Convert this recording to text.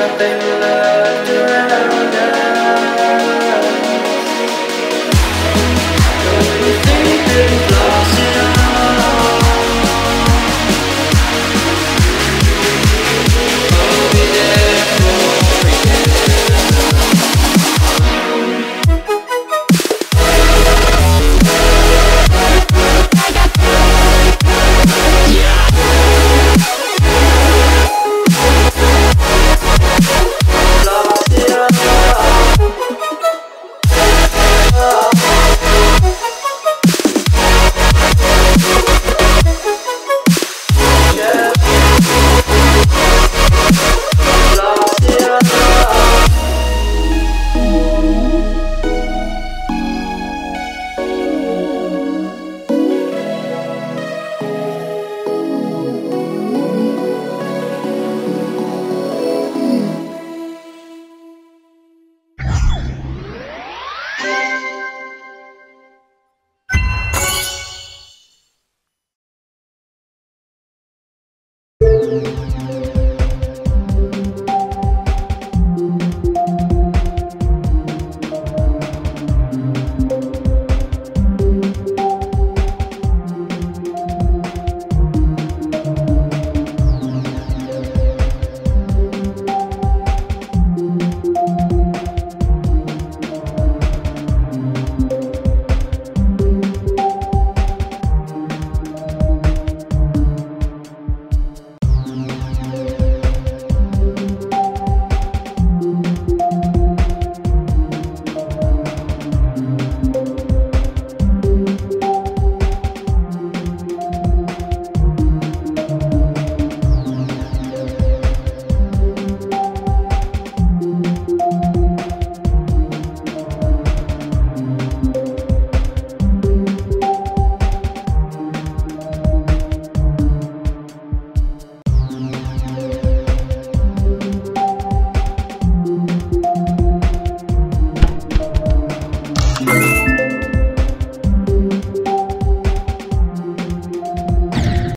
nothing left around us. Música